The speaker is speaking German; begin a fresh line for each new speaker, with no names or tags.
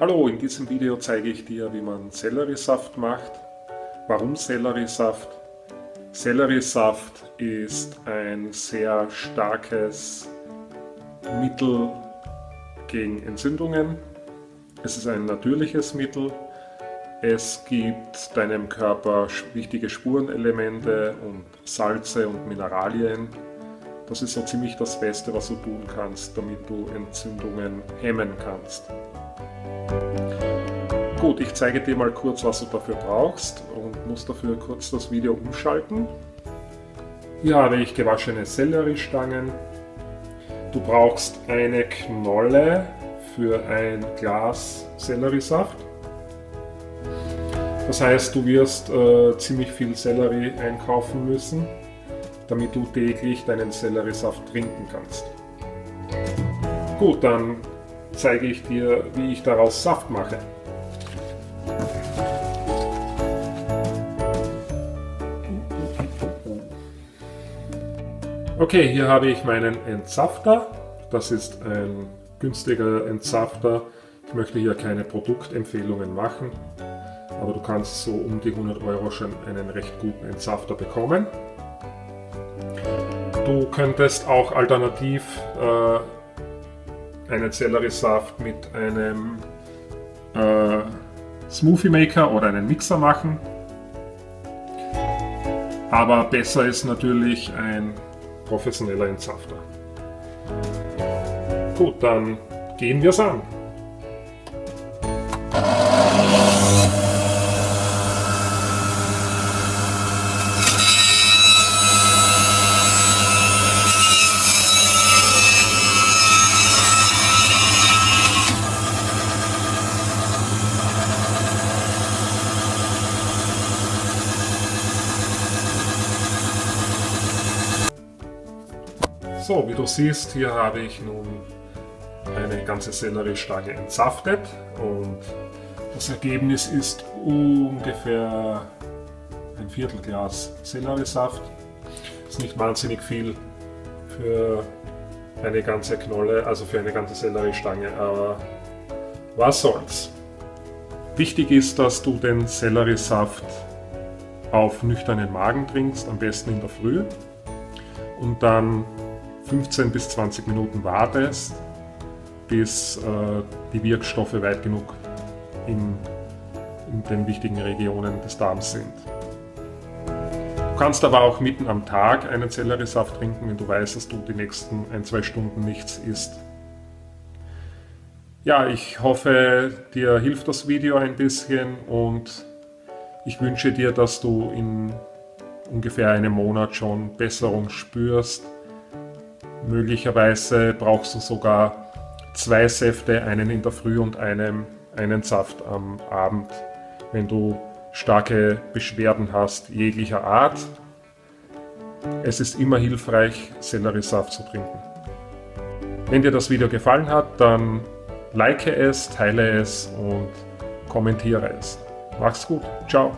Hallo, in diesem Video zeige ich dir, wie man Selleriesaft macht. Warum Selleriesaft? Selleriesaft ist ein sehr starkes Mittel gegen Entzündungen. Es ist ein natürliches Mittel. Es gibt deinem Körper wichtige Spurenelemente und Salze und Mineralien. Das ist so ziemlich das Beste, was du tun kannst, damit du Entzündungen hemmen kannst. Gut, ich zeige dir mal kurz, was du dafür brauchst und muss dafür kurz das Video umschalten. Hier habe ich gewaschene Selleriestangen. Du brauchst eine Knolle für ein Glas Selleriesaft. Das heißt, du wirst äh, ziemlich viel Sellerie einkaufen müssen, damit du täglich deinen Selleriesaft trinken kannst. Gut, dann zeige ich dir, wie ich daraus Saft mache. Okay, hier habe ich meinen Entsafter. Das ist ein günstiger Entsafter. Ich möchte hier keine Produktempfehlungen machen, aber du kannst so um die 100 Euro schon einen recht guten Entsafter bekommen. Du könntest auch alternativ äh, einen Selleriesaft mit einem äh, Smoothie Maker oder einen Mixer machen. Aber besser ist natürlich ein professioneller Entsafter. Gut, dann gehen wir es an. So, wie du siehst, hier habe ich nun eine ganze Selleriestange entsaftet und das Ergebnis ist ungefähr ein Viertelglas Selleriesaft. Ist nicht wahnsinnig viel für eine ganze Knolle, also für eine ganze Selleriestange, aber was soll's. Wichtig ist, dass du den Selleriesaft auf nüchternen Magen trinkst, am besten in der Früh und dann 15 bis 20 Minuten wartest, bis äh, die Wirkstoffe weit genug in, in den wichtigen Regionen des Darms sind. Du kannst aber auch mitten am Tag einen Selleriesaft trinken, wenn du weißt, dass du die nächsten ein, zwei Stunden nichts isst. Ja, ich hoffe, dir hilft das Video ein bisschen und ich wünsche dir, dass du in ungefähr einem Monat schon Besserung spürst Möglicherweise brauchst du sogar zwei Säfte, einen in der Früh und einen, einen Saft am Abend, wenn du starke Beschwerden hast jeglicher Art. Es ist immer hilfreich, Selleriesaft zu trinken. Wenn dir das Video gefallen hat, dann like es, teile es und kommentiere es. Mach's gut. Ciao.